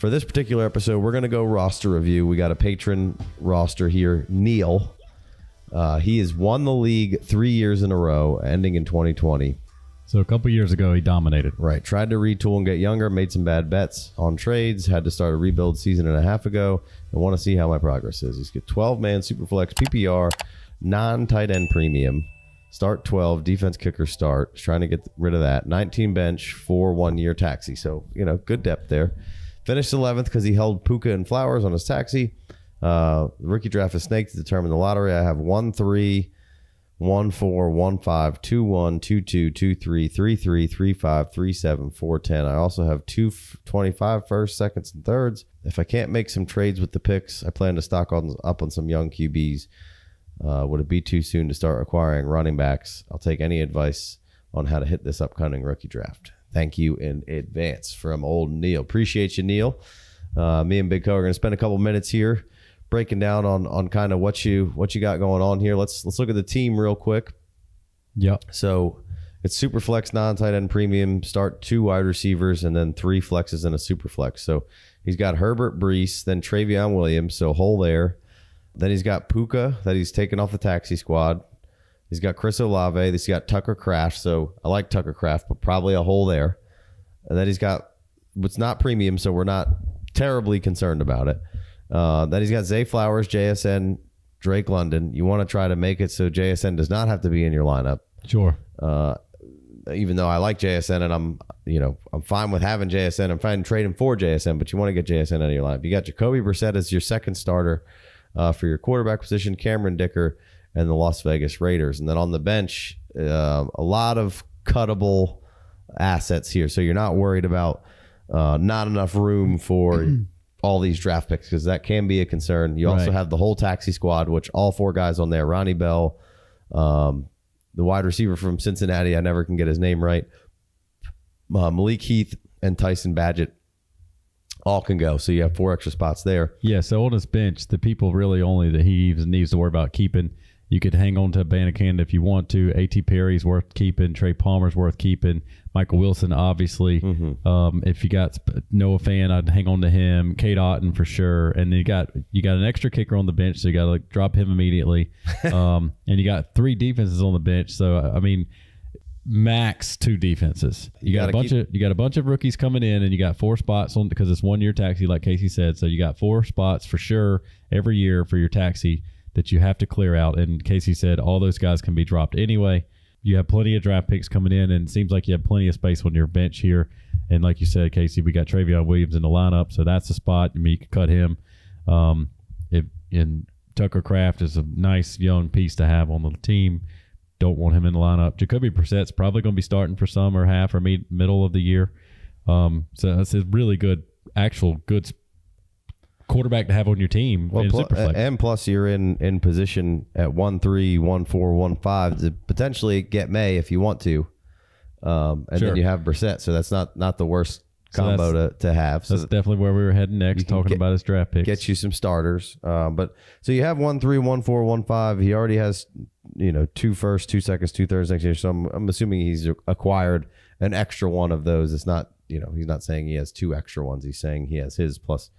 For this particular episode, we're going to go roster review. We got a patron roster here, Neil. Uh, he has won the league three years in a row, ending in 2020. So a couple years ago, he dominated. Right. Tried to retool and get younger, made some bad bets on trades, had to start a rebuild season and a half ago, and want to see how my progress is. He's got 12 man Superflex PPR, non tight end premium, start 12, defense kicker start. He's trying to get rid of that. 19 bench, four one year taxi. So, you know, good depth there. Finished 11th because he held Puka and Flowers on his taxi. Uh, rookie draft is snake to determine the lottery. I have 1 3 one four one five two one two two two three three three three five three seven four ten. I also have two f- 25 first, seconds, and thirds. If I can't make some trades with the picks, I plan to stock on up on some young QBs. Uh, would it be too soon to start acquiring running backs? I'll take any advice on how to hit this upcoming rookie draft. Thank you in advance from old Neil. Appreciate you, Neil. Uh, me and Big Co are going to spend a couple minutes here breaking down on on kind of what you what you got going on here. Let's let's look at the team real quick. Yep. So it's super flex, non tight end premium. Start two wide receivers and then three flexes and a super flex. So he's got Herbert Breece, then Trayveon Williams, so hole there. Then he's got Puka that he's taken off the taxi squad. He's got Chris Olave. He's got Tucker Kraft. So I like Tucker Kraft, but probably a hole there. And then he's got what's not premium, so we're not terribly concerned about it. Uh, then he's got Zay Flowers, JSN, Drake London. You want to try to make it so JSN does not have to be in your lineup. Sure. Uh, even though I like JSN and I'm, you know, I'm fine with having JSN. I'm fine trading for JSN, but you want to get JSN out of your lineup. You got Jacoby Brissett as your second starter uh, for your quarterback position, Cameron Dicker, and the Las Vegas Raiders. And then on the bench, uh, a lot of cuttable assets here. So you're not worried about uh, not enough room for all these draft picks because that can be a concern. You also Right. have the whole taxi squad, which all four guys on there: Ronnie Bell, um, the wide receiver from Cincinnati. I never can get his name right. Uh, Malik Heath and Tyson Bagent all can go. So you have four extra spots there. Yeah. So on his bench, the people really only that he even needs to worry about keeping. You could hang on to Bannican if you want to. A.T. Perry's worth keeping. Trey Palmer's worth keeping. Michael Wilson, obviously. Um, if you got Noah Fant, I'd hang on to him. Cade Otton for sure. And then you got you got an extra kicker on the bench, so you got to like, drop him immediately. um, and you got three defenses on the bench. So I mean, max two defenses. You, You got a bunch keep- of you got a bunch of rookies coming in, and you got four spots on because it's one year taxi, like Casey said. So you got four spots for sure every year for your taxi that you have to clear out. And Casey said all those guys can be dropped anyway. You have plenty of draft picks coming in, and it seems like you have plenty of space on your bench here. And like you said, Casey, we got Trayveon Williams in the lineup, so that's the spot. I mean, you could cut him. Um, if and Tucker Kraft is a nice young piece to have on the team. Don't want him in the lineup. Jacoby Brissett's probably going to be starting for some or half or me- middle of the year. Um, so that's a really good, actual good quarterback to have on your team. Well, pl- and plus you're in in position at one three, one four, one five to potentially get Maye if you want to, um, and Sure. then you have Brissett. So that's not not the worst So combo to, to have. So that's definitely where we were heading next, talking get- about his draft picks. get you some starters. Um, but so you have one three, one four, one five. He already has you know two first, two seconds, two thirds next year. So I'm, I'm assuming he's acquired an extra one of those. It's not you know he's not saying he has two extra ones. He's saying he has his plus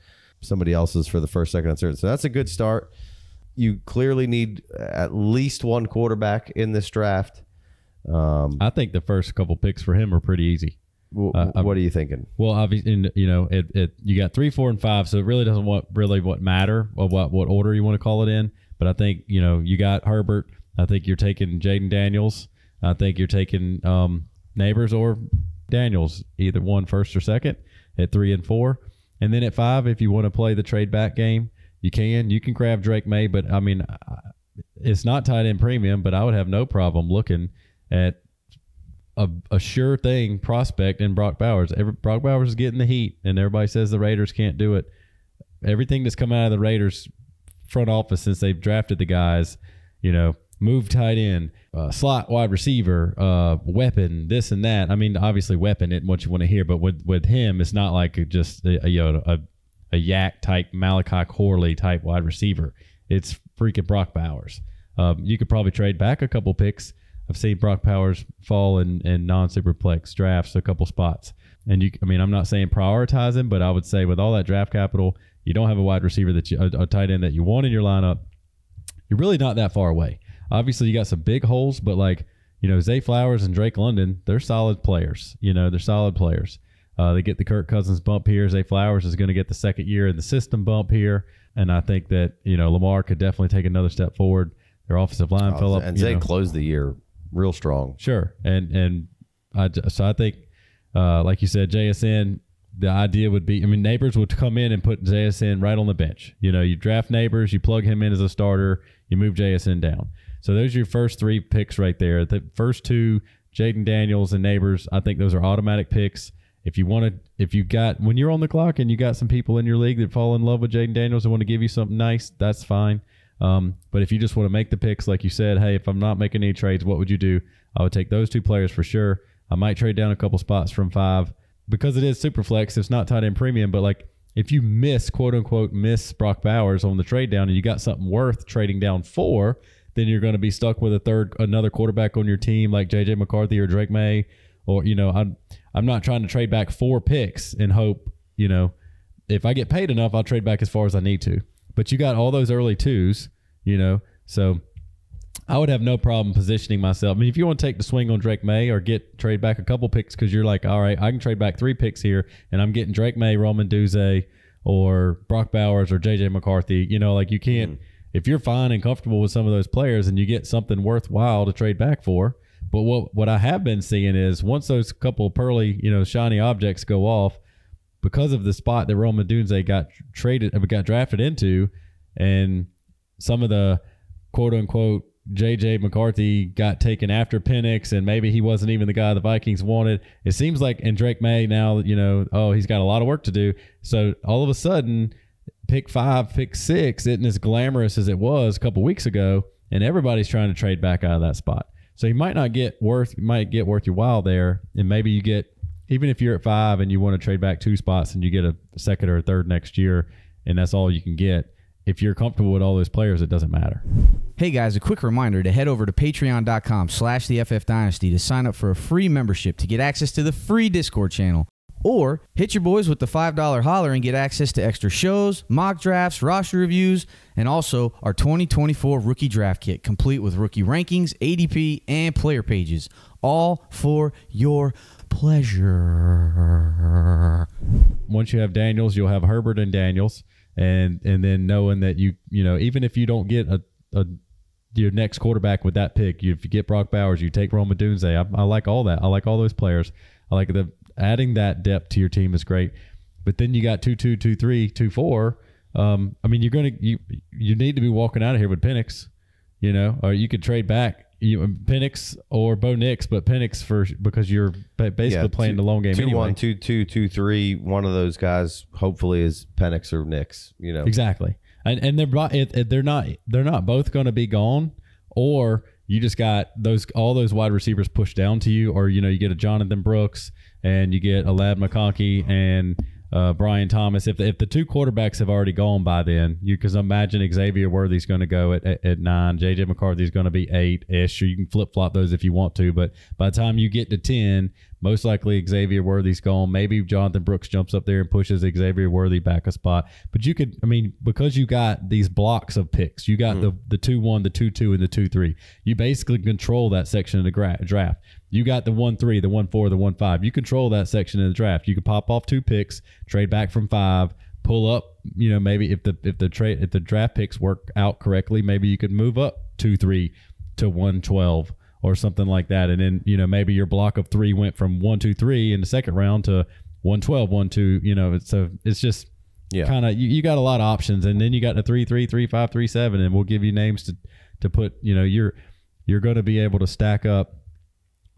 somebody else's for the first, second, and third. So that's a good start. You clearly need at least one quarterback in this draft. Um, I think the first couple picks for him are pretty easy. w- Uh, what are you thinking? Well, obviously, and, you know, it, it you got three, four, and five, so it really doesn't what really what matter what what order you want to call it in. But I think you know you got Herbert. I think you're taking Jayden Daniels. I think you're taking um, Nabers or Daniels, either one first or second at three and four, and then at five, if you want to play the trade back game, you can. You can grab Drake Maye, but I mean, it's not tied in premium, but I would have no problem looking at a, a sure thing prospect in Brock Bowers. Every, Brock Bowers is getting the heat, and everybody says the Raiders can't do it. Everything that's come out of the Raiders front office since they've drafted the guys, you know, move tight end, uh, slot wide receiver, uh, weapon, this and that. I mean, obviously, weapon isn't what you want to hear, but with with him, it's not like just a, a, you know a a YAC type Malachi Corley type wide receiver. It's freaking Brock Bowers. Um, you could probably trade back a couple picks. I've seen Brock Bowers fall in, in non superflex drafts a couple spots. And you, I mean, I'm not saying prioritize him, but I would say with all that draft capital, you don't have a wide receiver that you, a, a tight end that you want in your lineup. You're really not that far away. Obviously, you got some big holes, but like you know, Zay Flowers and Drake London, they're solid players. You know, they're solid players. Uh, they get the Kirk Cousins bump here. Zay Flowers is going to get the second year in the system bump here, and I think that you know Lamar could definitely take another step forward. Their offensive line Oh, fell up, and Zay know. closed the year real strong. Sure, and and I so I think, uh, like you said, JSN. The idea would be, I mean, Nabers would come in and put JSN right on the bench. You know, you draft Nabers, you plug him in as a starter, you move JSN down. So those are your first three picks right there. The first two, Jayden Daniels and Nabers, I think those are automatic picks. If you want to, if you got when you're on the clock and you got some people in your league that fall in love with Jayden Daniels and want to give you something nice, that's fine. Um, but if you just want to make the picks, like you said, hey, if I'm not making any trades, what would you do? I would take those two players for sure. I might trade down a couple spots from five because it is super flex. It's not tight end premium, but like if you miss quote unquote miss Brock Bowers on the trade down and you got something worth trading down for, then you're going to be stuck with a third another quarterback on your team like JJ McCarthy or Drake Maye, or you know I'm I'm not trying to trade back four picks and hope you know if I get paid enough I'll trade back as far as I need to. But you got all those early twos, you know, so I would have no problem positioning myself. I mean, if you want to take the swing on Drake Maye or get trade back a couple picks because you're like, all right, I can trade back three picks here, and I'm getting Drake Maye, Rome Odunze, or Brock Bowers or JJ McCarthy. You know, like you can't mm-hmm. If you're fine and comfortable with some of those players and you get something worthwhile to trade back for. But what what I have been seeing is once those couple pearly, you know, shiny objects go off, because of the spot that Rome Odunze got traded, uh, got drafted into, and some of the quote unquote JJ McCarthy got taken after Penix, and maybe he wasn't even the guy the Vikings wanted. It seems like, and Drake Maye now, you know, oh, he's got a lot of work to do. So all of a sudden, pick five, pick six isn't as glamorous as it was a couple weeks ago, and everybody's trying to trade back out of that spot. So you might not get worth, you might get worth your while there, and maybe you get even if you're at five and you want to trade back two spots and you get a second or a third next year, and that's all you can get. If you're comfortable with all those players, it doesn't matter. Hey guys, a quick reminder to head over to patreon.com slash the FF Dynasty to sign up for a free membership to get access to the free Discord channel. Or hit your boys with the $5 holler and get access to extra shows, mock drafts, roster reviews, and also our 2024 rookie draft kit, complete with rookie rankings, ADP, and player pages. All for your pleasure. once you have Daniels, you'll have Herbert and Daniels, and and then knowing that you you know even if you don't get a, a your next quarterback with that pick, you, if you get Brock Bowers, you take Rome Odunze. I, I like all that. I like all those players. I like the adding that depth to your team is great. But then you got two two two three two four. Um, I mean, you're gonna you you need to be walking out of here with Penix, you know, or you could trade back you Penix or Bo Nix, but Penix for because you're ba- basically playing two- the long game Two anyway. one, two two, two three. One of those guys, hopefully, is Penix or Nix. You know, Exactly, and and they're bo- it, it- they're not they're not both going to be gone, or you just got those all those wide receivers pushed down to you, or you know you get a Jonathan Brooks and you get a Ladd McConkey and uh, Brian Thomas. If the, if the two quarterbacks have already gone by then, you because imagine Xavier Worthy's going to go at, at, at nine, JJ McCarthy's going to be eight ish. You can flip flop those if you want to, but by the time you get to ten, most likely Xavier Worthy's gone. Maybe Jonathan Brooks jumps up there and pushes Xavier Worthy back a spot. But you could, I mean, because you got these blocks of picks, you got the the two one, the two two, and the two three. You basically control that section of the gra- draft. You got the one three, the one four, the one five. You control that section of the draft. You can pop off two picks, trade back from five, pull up. You know, maybe if the if the trade if the draft picks work out correctly, maybe you could move up two three to one twelve or something like that. And then, you know, maybe your block of three went from one, two, three in the second round to 112, one, two, you know, it's so it's just Yeah. kind of, you, you got a lot of options. And then you got the three, three, three, five, three, seven, and we'll give you names to, to put, you know, you're, you're going to be able to stack up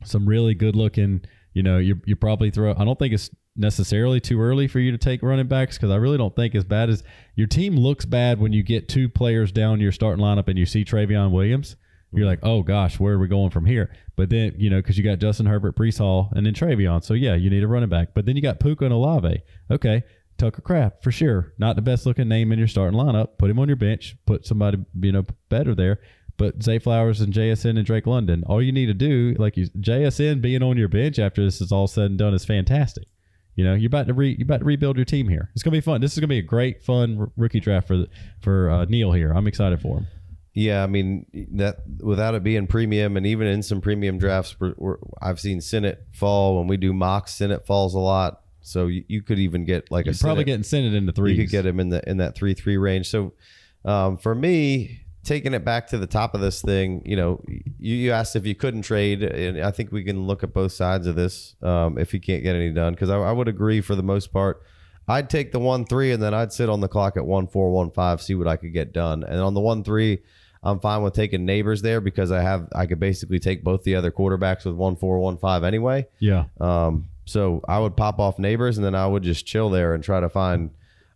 some really good looking, you know, you, you probably throw, I don't think it's necessarily too early for you to take running backs because I really don't think as bad as your team looks bad when you get two players down your starting lineup and you see Trayveon Williams. You're like, oh gosh, where are we going from here? But then, you know, because you got Justin Herbert, Breece Hall, and then Trayveon. So yeah, you need a running back. But then you got Puka and Olave. Okay. Tucker Kraft, for sure. Not the best looking name in your starting lineup. Put him on your bench. Put somebody, you know, better there. But Zay Flowers and JSN and Drake London. All you need to do, like you, JSN being on your bench after this is all said and done is fantastic. You know, you're about to re, you're about to rebuild your team here. It's gonna be fun. This is gonna be a great, fun r- rookie draft for the, for uh, Neil here. I'm excited for him. Yeah, I mean that without it being premium, and even in some premium drafts, we're, we're, I've seen Sinnott fall when we do mocks. Sinnott falls a lot, so you, you could even get like You're a probably Sinnott, getting Sinnott into three. you could get him in the in that three three range. So um, for me, taking it back to the top of this thing, you know, you, you asked if you couldn't trade, and I think we can look at both sides of this um, if you can't get any done. Because I, I would agree for the most part. I'd take the one three, and then I'd sit on the clock at one four one five, see what I could get done. And on the one three, I'm fine with taking Nabers there because I have I could basically take both the other quarterbacks with one four one five anyway. Yeah. Um, so I would pop off Nabers and then I would just chill there and try to find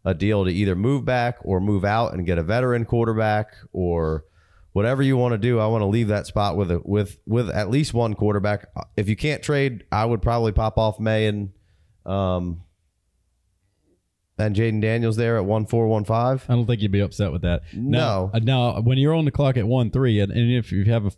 a deal to either move back or move out and get a veteran quarterback or whatever you want to do. I want to leave that spot with a with with at least one quarterback. If you can't trade, I would probably pop off Maye and um and Jayden Daniels there at one four one five. I don't think you'd be upset with that. No. Now, uh, now when you're on the clock at one three, and, and if you have a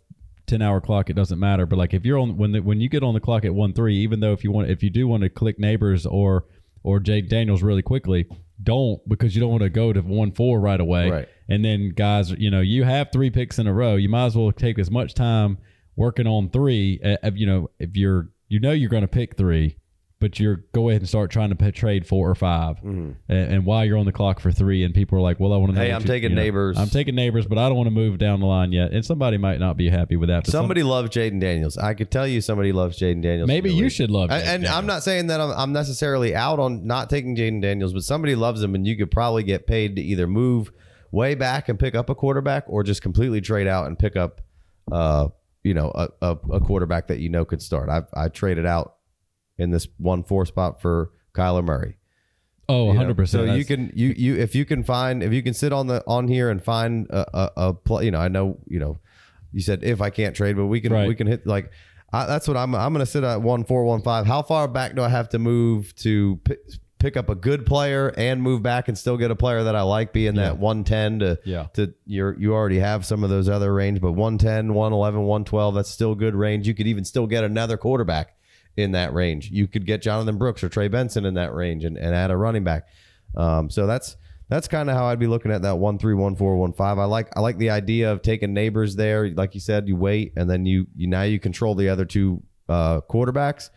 ten hour clock, it doesn't matter. But like if you're on when the, when you get on the clock at one three, even though if you want if you do want to click Nabers or or Jake Daniels really quickly, don't because you don't want to go to one four right away. Right. And then guys, you know, you have three picks in a row. You might as well take as much time working on three. Uh, you know, if you're you know you're going to pick three, but you're go ahead and start trying to pay, trade four or 5 and, and while you're on the clock for three, and people are like, "Well, I want to know." Hey, I'm you- taking you know, Nabers. I'm taking Nabers, but I don't want to move down the line yet. And somebody might not be happy with that. but some- Somebody loves Jayden Daniels. I could tell you somebody loves Jayden Daniels. maybe you league. should love. And, Jake and I'm not saying that I'm, I'm necessarily out on not taking Jayden Daniels, but somebody loves him, and you could probably get paid to either move way back and pick up a quarterback, or just completely trade out and pick up, uh, you know, a, a, a quarterback that you know could start. I I traded out in this one four spot for Kyler Murray. Oh, 100. percent. So you can you you if you can find if you can sit on the on here and find a a, a play. You know, I know you know. You said if I can't trade, but we can Right. we can hit like. I, that's what I'm. I'm going to sit at one four one five. How far back do I have to move to pick, pick up a good player and move back and still get a player that I like? Being that one ten to Yeah. to you're you already have some of those other range, but 110, 111, 112, that's still good range. You could even still get another quarterback in that range. You could get Jonathan Brooks or Trey Benson in that range and, and add a running back. Um, so that's that's kind of how I'd be looking at that one three one four one five. I like I like the idea of taking Nabers there. Like you said, you wait and then you you now you control the other two uh, quarterbacks.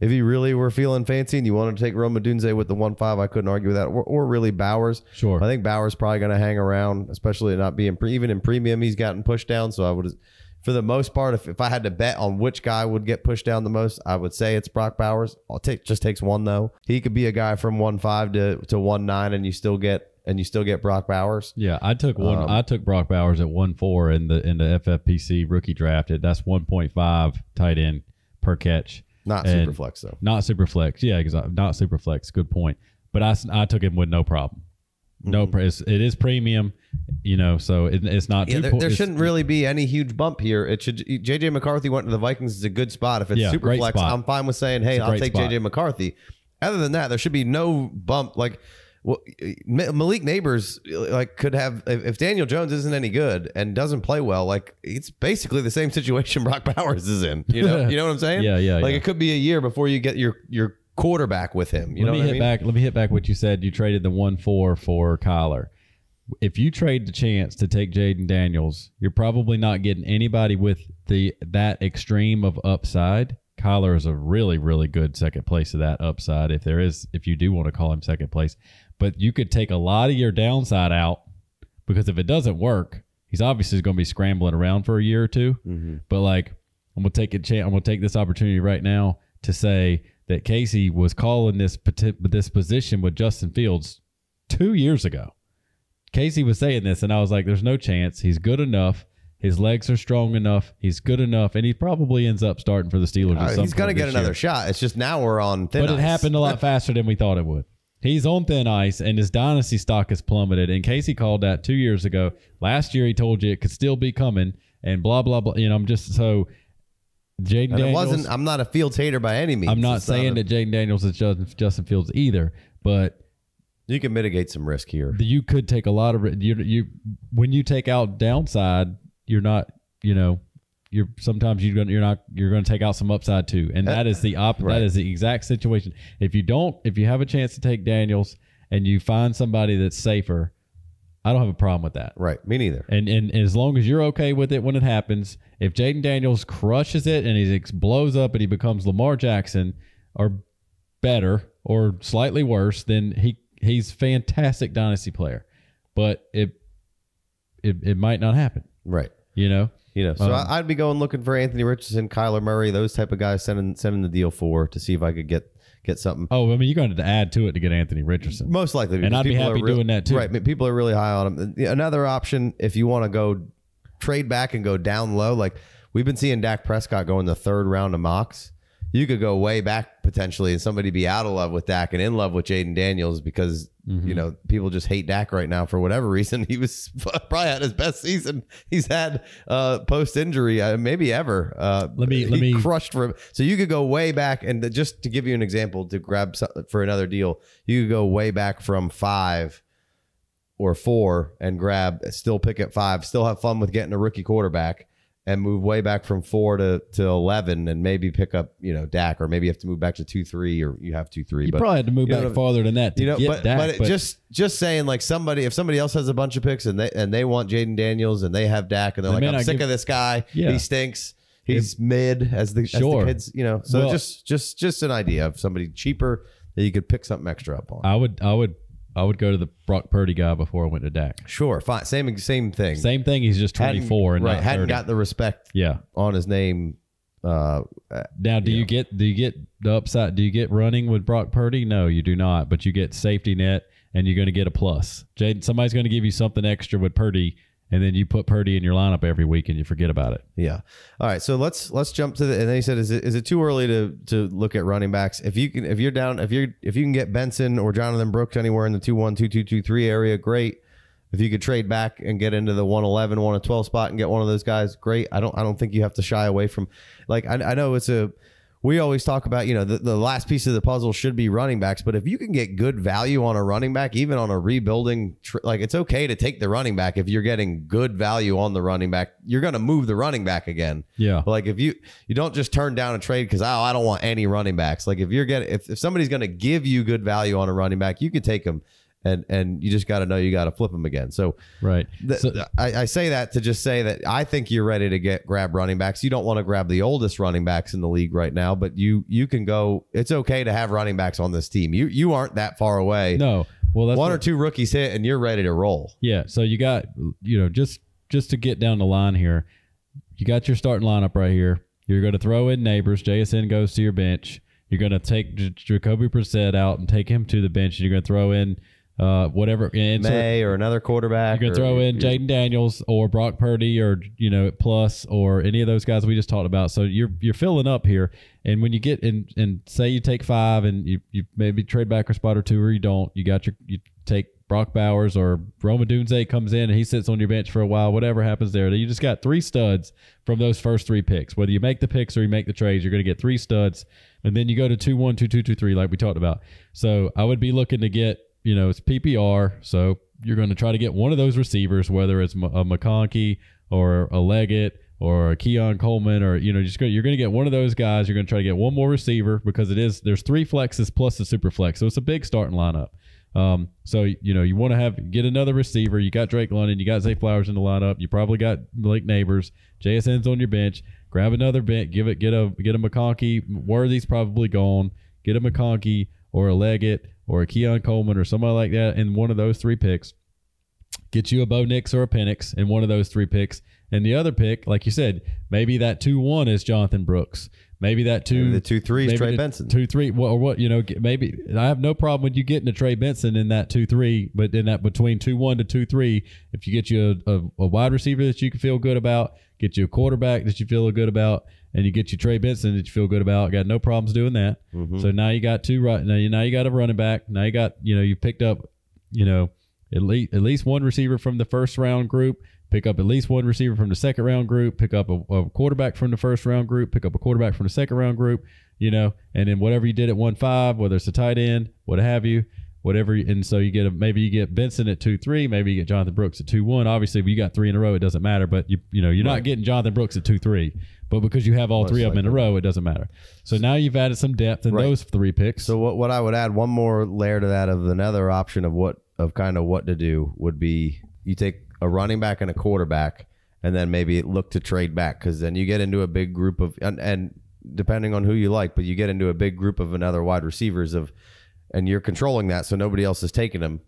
If you really were feeling fancy and you wanted to take Rome Odunze with the one five, I couldn't argue with that. Or, or really Bowers. Sure. I think Bowers probably going to hang around, especially not being pre- even in premium. He's gotten pushed down, so I would, for the most part, if, if I had to bet on which guy would get pushed down the most, I would say it's Brock Bowers. I'll take just takes one though. He could be a guy from one five to to one nine, and you still get and you still get Brock Bowers. Yeah, I took one. Um, I took Brock Bowers at one four in the in the FFPC rookie drafted. That's one point five tight end per catch. Not And- super flex though. Not super flex. Yeah, exactly. Not super flex. Good point. But I, I took him with no problem. No, Mm-hmm. it's, it is premium, you know, so it, it's not. Yeah, there, po- there shouldn't really be any huge bump here. It should. JJ McCarthy went to the Vikings. It's a good spot. If it's Yeah, super flex, spot. I'm fine with saying, hey, I'll take spot. JJ McCarthy. Other than that, there should be no bump. Like, well, Malik Nabers like could have if, if Daniel Jones isn't any good and doesn't play well, like it's basically the same situation Brock Bowers is in. You know, you know what I'm saying? Yeah, yeah, Like yeah. it could be a year before you get your your quarterback with him. You let know me what hit I mean? back. Let me hit back what you said. You traded the one four for Kyler. If you trade the chance to take Jayden Daniels, you're probably not getting anybody with the that extreme of upside. Kyler is a really, really good second place of that upside. If there is, if you do want to call him second place, but you could take a lot of your downside out because if it doesn't work, he's obviously going to be scrambling around for a year or 2 mm-hmm. But like, I'm gonna take a chance. I'm gonna take this opportunity right now to say that Casey was calling this this position with Justin Fields two years ago. Casey was saying this, and I was like, "There's no chance. He's good enough. His legs are strong enough. He's good enough, and he probably ends up starting for the Steelers. Uh, he's gonna get another year. shot. It's just now we're on thin But it happened a lot faster than we thought it would. He's on thin ice, and his dynasty stock has plummeted. And Casey called that two years ago. Last year, he told you it could still be coming, and blah blah blah. You know, I'm just so Jayden Daniels. wasn't. I'm not a Fields hater by any means. I'm not It's saying a- that Jayden Daniels is Justin, Justin Fields either, but you can mitigate some risk here. you could take a lot of you. You when you take out downside, you're not you know you're sometimes you're gonna you're not you're gonna take out some upside too, and that is the op Right. that is the exact situation. If you don't, if you have a chance to take Daniels and you find somebody that's safer, I don't have a problem with that. Right. Me neither. And, and as long as you're okay with it when it happens, if Jayden Daniels crushes it and he blows up and he becomes Lamar Jackson or better or slightly worse, then he he's fantastic dynasty player. But it it, it might not happen, Right. you know. You know, so Um, I'd be going looking for Anthony Richardson, Kyler Murray, those type of guys sending sending the deal for to see if I could get get something. Oh, I mean, you're going to add to it to get Anthony Richardson. Most likely, And I'd be happy real- doing that, too. Right, people are really high on him. Another option, if you want to go trade back and go down low, like we've been seeing Dak Prescott go in the third round of mocks. You could go way back potentially, and somebody be out of love with Dak and in love with Jayden Daniels because Mm-hmm. you know people just hate Dak right now for whatever reason. He was probably had his best season he's had uh, post injury, uh, maybe ever. Uh, Let me- let me- crushed for him. So you could go way back, and just to give you an example, to grab some, for another deal, you could go way back from five or four and grab, still pick at five, still have fun with getting a rookie quarterback, and move way back from four to, to eleven, and maybe pick up you know Dak, or maybe you have to move back to two three, or you have two three. you but probably had to move you know back farther than that to you know, get but Dak, but, it just just saying like somebody if somebody else has a bunch of picks and they and they want Jayden Daniels and they have Dak and they're They like I'm sick give- of this guy Yeah. he stinks he's mid as the, as Sure. the kids you know so Well- just just just an idea of somebody cheaper that you could pick something extra up on I would I would I would go to the Brock Purdy guy before I went to Dak. sure fine same same thing Same thing. He's just 24 and right hadn't 30. got the respect yeah. on his name uh Now, do you get do you get the upside? Do you get running with Brock Purdy? No, you do not. But you get safety net, and you're going to get a plus. Jayden, somebody's going to give you something extra with Purdy, and then you put Purdy in your lineup every week, and you forget about it. Yeah. All right. So let's let's jump to the. And then he said, "Is it is it too early to to look at running backs? If you can, if you're down, if you're if you can get Benson or Jonathan Brooks anywhere in the two one two two two three area, great. If you could trade back and get into the 111, 112 spot and get one of those guys, great. I don't I don't think you have to shy away from like I, I know it's a we always talk about, you know, the, the last piece of the puzzle should be running backs, but if you can get good value on a running back, even on a rebuilding, tr- like it's okay to take the running back if you're getting good value on the running back. You're going to move the running back again. Yeah. But like if you you don't just turn down a trade because oh I don't want any running backs. Like if you're getting if, if somebody's going to give you good value on a running back, you can take them, and and you just got to know you got to flip them again. So Right. th- So- I, I say that to just say that I think you're ready to get grab running backs. You don't want to grab the oldest running backs in the league right now, but you you can go. It's okay to have running backs on this team. You you aren't that far away. no. Well, that's One what- or two rookies hit, and you're ready to roll. Yeah. So you got you know just just to get down the line here, you got your starting lineup right here. You're going to throw in Nabers. JSN goes to your bench. You're going to take J- Jacoby Brissett out and take him to the bench. And you're going to throw in uh, whatever. Insert, Maye or another quarterback. you're going to throw in Jayden Daniels or Brock Purdy or you know plus or any of those guys we just talked about. So you're you're filling up here. And when you get in and say you take five and you, you maybe trade back a spot or two or you don't, you got your you take Brock Bowers or Rome Odunze comes in and he sits on your bench for a while. Whatever happens there, you just got three studs from those first three picks. Whether you make the picks or you make the trades, you're going to get three studs, and then you go to two one two two two three like we talked about. So I would be looking to get you know it's PPR, so you're going to try to get one of those receivers, whether it's a McConkey or a Leggett or a Keon Coleman or you know just you're going to get one of those guys. You're going to try to get one more receiver because it is there's three flexes plus the super flex, so it's a big starting lineup. Um, so you know you want to have get another receiver. You got Drake London, you got Zay Flowers in the lineup. You probably got Blake Nabers, JSN's on your bench. Grab another bench, give it get a get a McConkey. Worthy's probably gone. Get a McConkey or a Leggett or a Keon Coleman or somebody like that in one of those three picks. Get you a Bo Nix or a Penix in one of those three picks. And the other pick, like you said, maybe that two one is Jonathan Brooks. Maybe that two Maybe the two three is Trey Benson. Two three, what, or what you know? Maybe I have no problem with you getting a Trey Benson in that two three, but in that between two one to two three, if you get you a, a, a wide receiver that you can feel good about, get you a quarterback that you feel good about, and you get your Trey Benson that you feel good about, got no problems doing that. Mm-hmm. So now you got two right now. You now you got a running back. Now you got you know you picked up you know at least at least one receiver from the first round group. Pick up at least one receiver from the second round group. Pick up a, a quarterback from the first round group. Pick up a quarterback from the second round group. You know, and then whatever you did at one five, whether it's a tight end, what have you, whatever. And so you get a maybe you get Benson at two three, maybe you get Jonathan Brooks at two one. Obviously, if you got three in a row, it doesn't matter. But you you know you're not getting Jonathan Brooks at two three. But because you have all Most three of them in a likely. row, it doesn't matter. So now you've added some depth in Right. those three picks. So what what I would add one more layer to that of another option of what of kind of what to do would be you take a running back and a quarterback and then maybe look to trade back because then you get into a big group of and, and depending on who you like, but you get into a big group of another wide receivers of and you're controlling that so nobody else is taking them.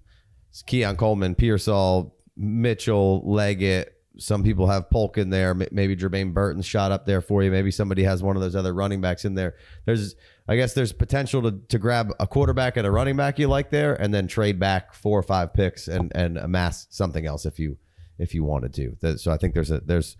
It's Keon Coleman, Pearsall, Mitchell, Leggett. Some people have Polk in there. Maybe Jermaine Burton's shot up there for you. Maybe somebody has one of those other running backs in there. There's, I guess, there's potential to, to grab a quarterback and a running back you like there, and then trade back four or five picks and and amass something else if you if you wanted to. So I think there's a there's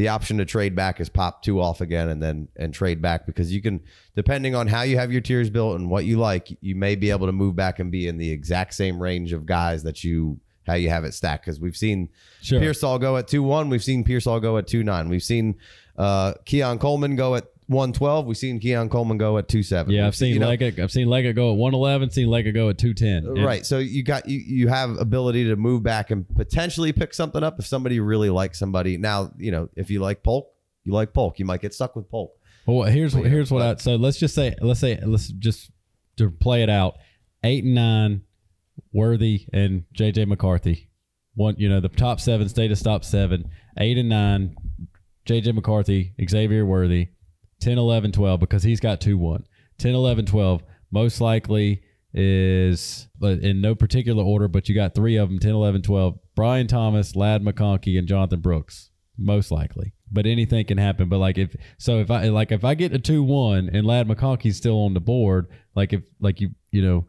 the option to trade back is pop two off again and then and trade back because you can depending on how you have your tiers built and what you like you may be able to move back and be in the exact same range of guys that you how you have it stacked because we've seen Sure. Pearsall go at 2-1 we've seen Pearsall go at 2-9 we've seen uh Keon Coleman go at 112 we've seen Keon Coleman go at 2-7 yeah, We've I've seen know, Leggett. I've seen Leggett go at one eleven. Seen Leggett go at two ten. Right. So you got you you have ability to move back and potentially pick something up if somebody really likes somebody. Now, you know, if you like Polk, you like Polk. You might get stuck with Polk. Well, here's here's what I so let's just say let's say let's just to play it out. Eight and nine, Worthy and JJ McCarthy. One, you know, the top seven stay to top seven. Eight and nine, JJ McCarthy, Xavier Worthy. 10, 11, 12 because he's got 2 1. 10, 11, 12 most likely is in no particular order, but you got three of them 10, 11, 12. Brian Thomas, Ladd McConkey, and Jonathan Brooks most likely. But anything can happen. But like if so, if I like if I get a two one and Ladd McConkey's still on the board, like if like you you know,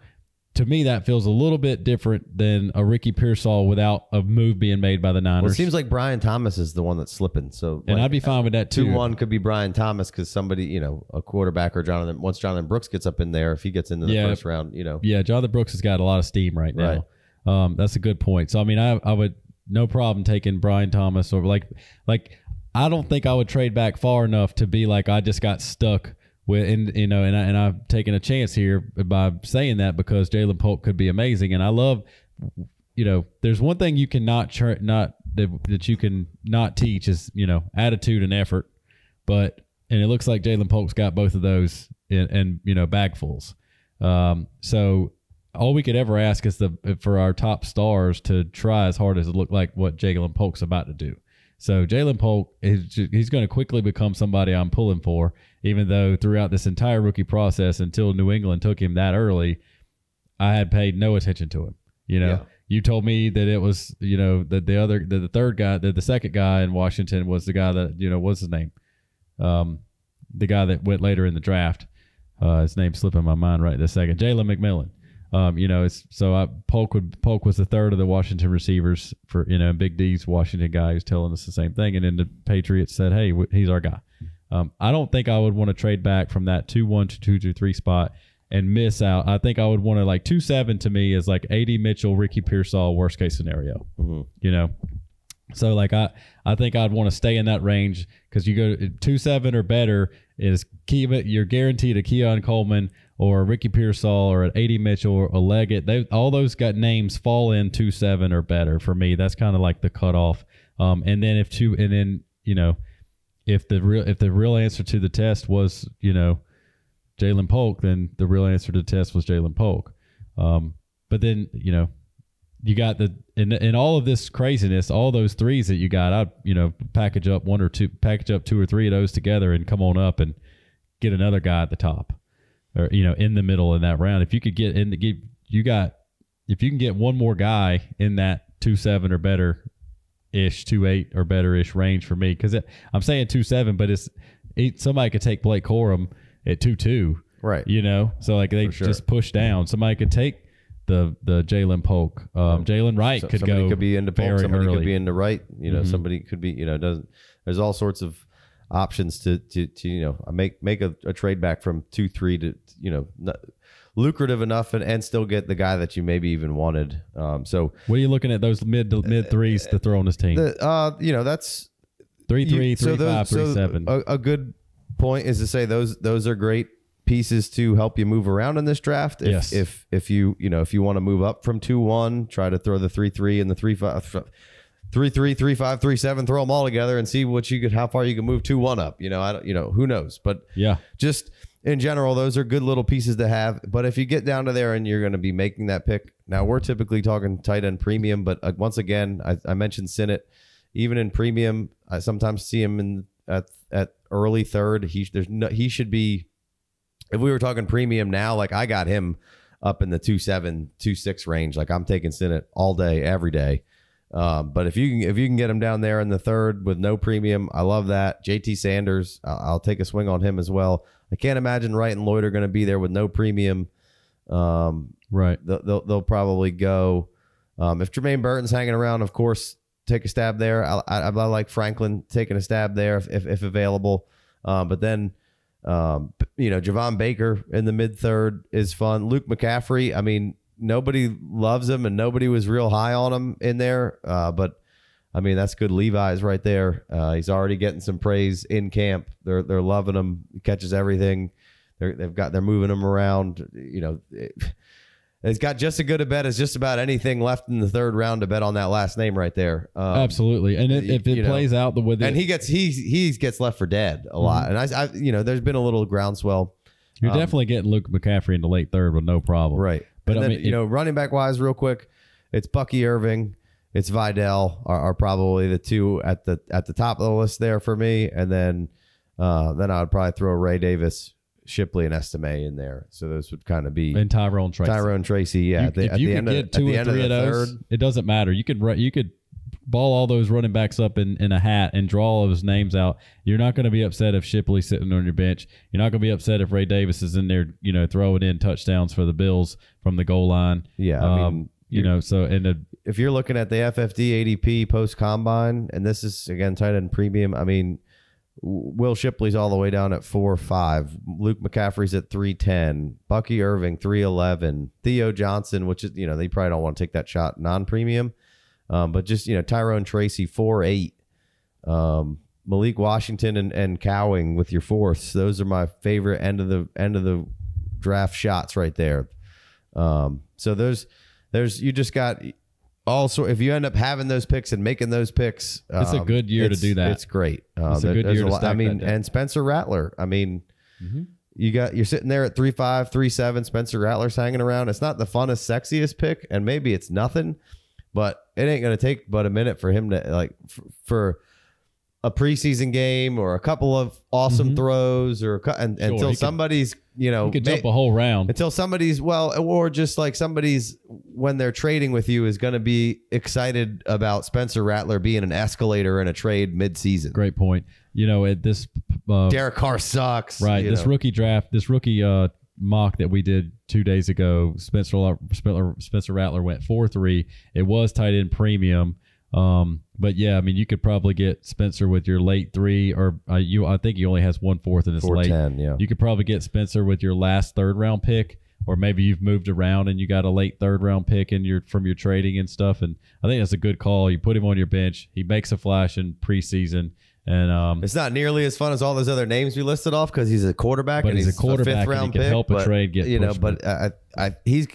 to me that feels a little bit different than a Ricky Pearsall without a move being made by the Niners. Well, it seems like Brian Thomas is the one that's slipping. So and like, I'd be fine with that too. two one could be Brian Thomas because somebody, you know, a quarterback or Jonathan. Once Jonathan Brooks gets up in there, if he gets into the Yeah. first round, you know, Yeah, Jonathan Brooks has got a lot of steam right now. Um, that's a good point. So I mean, I I would no problem taking Brian Thomas or like like I don't think I would trade back far enough to be like I just got stuck and you know and I, and I've taken a chance here by saying that because Ja'Lynn Polk could be amazing and I love you know there's one thing you cannot not that, that you can not teach is you know attitude and effort but and it looks like Ja'Lynn Polk's got both of those in, and you know bagfuls. Um, so all we could ever ask is the for our top stars to try as hard as it looked like what Ja'Lynn Polk's about to do. So Ja'Lynn Polk is he's going to quickly become somebody I'm pulling for, even though throughout this entire rookie process until New England took him that early, I had paid no attention to him. You know, Yeah. you told me that it was you know that the other that the third guy that the second guy in Washington was the guy that you know what's his name, um, the guy that went later in the draft. Uh, his name's slipping my mind right this second. Jalen McMillan. Um, you know, it's so I, Polk would Polk was the third of the Washington receivers for you know Big D's Washington guy who's telling us the same thing, and then the Patriots said, "Hey, he's our guy." Um, I don't think I would want to trade back from that two one to two two three spot and miss out. I think I would want to like two seven to me is like AD Mitchell, Ricky Pearsall, worst case scenario. Mhm. You know, so like I I think I'd want to stay in that range because you go to two seven or better is key. You're guaranteed a Keon Coleman or a Ricky Pearsall or an AD Mitchell or a Leggett. They all those got names fall in two seven or better for me. That's kind of like the cutoff. Um, and then if two and then you know if the real if the real answer to the test was you know Ja'Lynn Polk, then the real answer to the test was Ja'Lynn Polk. Um, but then you know you got the in in all of this craziness, all those threes that you got, I'd you know package up one or two, package up two or three of those together, and come on up and get another guy at the top, or you know in the middle in that round. If you could get in the give, you got if you can get one more guy in that two seven or better ish, two eight or better ish range for me, because I'm saying two seven, but it's it, somebody could take Blake Corum at two two. right. You know, so like they sure. just push down. Somebody could take the the Ja'Lynn Polk. Um, Jalen Wright So- could somebody go. could be into Polk, somebody early. could be into right. You know, Mhm. somebody could be you know doesn't. There's all sorts of options to to, to you know make make a, a trade back from two three to you know not, lucrative enough and, and still get the guy that you maybe even wanted. Um, so What are you looking at those mid mid threes to throw on this team? the uh you know that's three you- three so those- five three so seven. A, a good point is to say those those are great pieces to help you move around in this draft. If, Yes. If if you you know if you want to move up from two one, try to throw the three three and the three five. Three three three five three seven. Throw them all together and see what you could, how far you can move two one up. You know, I don't, you know, who knows? But Yeah. just in general, those are good little pieces to have. But if you get down to there and you're going to be making that pick, now we're typically talking tight end premium. But uh, once again, I, I mentioned Sinnott. Even in premium, I sometimes see him in at at early third. He there's no he should be. If we were talking premium now, like I got him up in the two seven two six range. Like I'm taking Sinnott all day, every day. Um, but if you can if you can get him down there in the third with no premium, I love that. JT Sanders, I'll, I'll take a swing on him as well. I can't imagine Wright and Lloyd are going to be there with no premium. Um, Right. they'll, they'll, they'll probably go. Um, if Jermaine Burton's hanging around, of course, take a stab there. I, I, I like Franklin taking a stab there if, if, if available. Um, but then, um, you know, Javon Baker in the mid third is fun. Luke McCaffrey, I mean, nobody loves him and nobody was real high on him in there. Uh, but I mean, that's good Levi's right there. Uh, he's already getting some praise in camp. They're they're loving him. He catches everything. They're, they've got they're moving him around. You know, it, it's got just as good a bet as just about anything left in the third round to bet on that last name right there. Um, Absolutely. And it, if it you know, plays out the way that And he gets he he gets left for dead a lot. And I, I you know, there's been a little groundswell. you're um, definitely getting Luke McCaffrey in the late third with no problem. Right. But I then, mean, you it- know, running back wise, real quick, it's Bucky Irving, it's Vidal are, are probably the two at the at the top of the list there for me, and then uh, then I would probably throw Ray Davis, Shipley, and Estime in there. So those would kind of be And Tyrone Tracy. Tyrone Tracy. Yeah, You- at the, if at you the could end of, get at two the or end of three of those, third. it doesn't matter. You could you could ball all those running backs up in, in a hat and draw all those names out. You're not going to be upset if Shipley's sitting on your bench. You're not going to be upset if Ray Davis is in there, you know, throwing in touchdowns for the Bills from the goal line. Yeah, I Um, mean, you know, so and if you're looking at the FFD ADP post combine, and this is again tight end premium, I mean, Will Shipley's all the way down at four five. Luke McCaffrey's at three ten. Bucky Irving three eleven. Theo Johnson, which is you know they probably don't want to take that shot non premium, um, but just you know Tyrone Tracy four eight. Um, Malik Washington and, and Cowing with your fourths. Those are my favorite end of the end of the draft shots right there. Um, so there's there's you just got also if you end up having those picks and making those picks, It's a um, good year to do that. It's great. Uh, It's a good year to lot- I mean, that and Spencer Rattler. I mean, Mm-hmm. you got you're sitting there at three five, three seven. Spencer Rattler's hanging around. It's not the funnest, sexiest pick, and maybe it's nothing, but it ain't gonna take but a minute for him to like f- for a preseason game or a couple of awesome throws or and, Mm-hmm. Sure, until somebody's you know could jump a whole round. until somebody's well or just like somebody's when they're trading with you is going to be excited about Spencer Rattler being an escalator in a trade mid-season. Great point. You know, at this uh, Derek Carr sucks. Right. This know. rookie draft, this rookie uh, mock that we did two days ago, Spencer Spencer, Spencer Rattler went four three. It was tight end premium. Um, but yeah, I mean, you could probably get Spencer with your late three, or uh, you. I think he only has one fourth in his late. 410, yeah. You could probably get Spencer with your last third round pick, or maybe you've moved around and you got a late third round pick in your from your trading and stuff. And I think that's a good call. You put him on your bench. He makes a flash in preseason, and um, It's not nearly as fun as all those other names we listed off because he's a quarterback But and he's he's, a quarterback fifth and he round can pick. help a but, trade get you know, but I, I, he's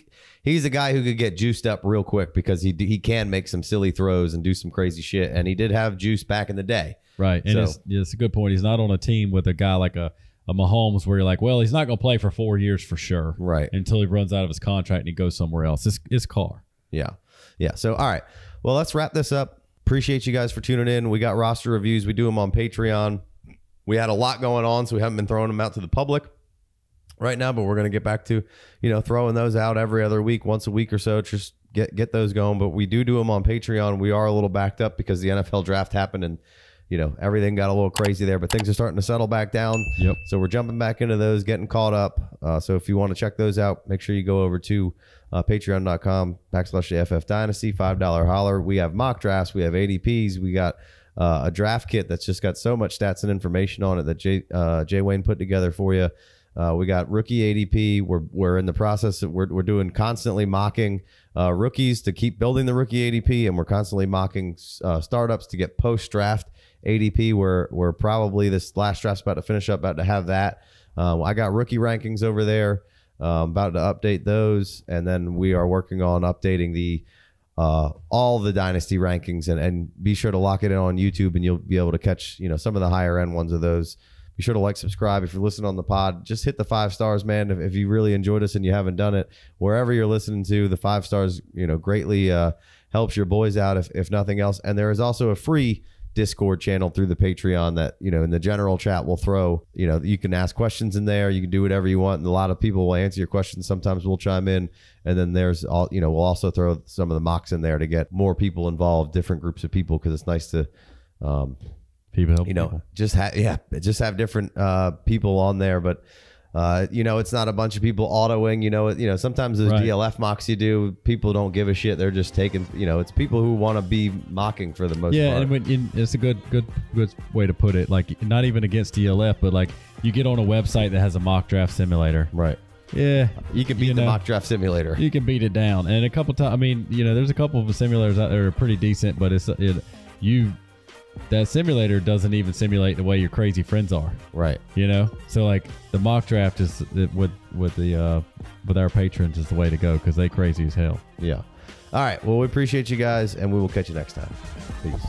he's a guy who could get juiced up real quick because he he can make some silly throws and do some crazy shit, and he did have juice back in the day. Right, and So- it's, it's a good point. He's not on a team with a guy like a, a Mahomes where you're like, well, he's not going to play for four years for sure, Right. Until he runs out of his contract and he goes somewhere else. It's, it's Carr. Yeah. Yeah. So, all right. Well, let's wrap this up. Appreciate you guys for tuning in. We got roster reviews. We do them on Patreon. We had a lot going on, so we haven't been throwing them out to the public right now, but we're going to get back to, you know, throwing those out every other week, once a week or so. Just get get those going. But we do do them on Patreon. We are a little backed up because the NFL draft happened and, you know, everything got a little crazy there, but things are starting to settle back down. Yep. So we're jumping back into those, getting caught up. Uh, so if you want to check those out, make sure you go over to uh, patreon.com backslash the FF Dynasty, $5 holler. We have mock drafts, we have ADPs, we got uh, a draft kit that's just got so much stats and information on it that Jay, uh, Jay Wayne put together for you. Uh, we got rookie ADP. We're, we're in the process. Of, we're, we're doing constantly mocking uh, rookies to keep building the rookie ADP, and we're constantly mocking uh, startups to get post draft ADP. We're, we're probably this last draft's about to finish up, about to have that. Um, I got rookie rankings over there. Um, about to update those, and then we are working on updating the uh, all the dynasty rankings, and, and be sure to lock it in on YouTube, and you'll be able to catch you know some of the higher end ones of those. Be sure to like, subscribe if you're listening on the pod. Just hit the five stars, man. If, if you really enjoyed us and you haven't done it, wherever you're listening to, the five stars, you know, greatly uh, helps your boys out if if nothing else. And there is also a free Discord channel through the Patreon that, you know, in the general chat we'll throw, you know, you can ask questions in there. You can do whatever you want. And a lot of people will answer your questions. Sometimes we'll chime in. And then there's all, you know, we'll also throw some of the mocks in there to get more people involved, different groups of people, because it's nice to, um, People help you know, people. just have, yeah, just have different uh, people on there. But, uh, you know, it's not a bunch of people autoing. You know, you know. Sometimes those Right. DLF mocks you do, people don't give a shit. They're just taking. You know, it's people who want to be mocking for the most Yeah, part. and when, in, it's a good, good, good way to put it. Like not even against DLF, but like you get on a website that has a mock draft simulator. right. Yeah, You can beat You the mock draft simulator. you can beat it down. And a couple times, I mean, you know, there's a couple of simulators out there that are pretty decent, but it's it, you that simulator doesn't even simulate the way your crazy friends are. Right. You know, so like the mock draft is with with the uh with our patrons is the way to go because they crazy as hell. Yeah. All right. Well, we appreciate you guys, and we will catch you next time. Peace.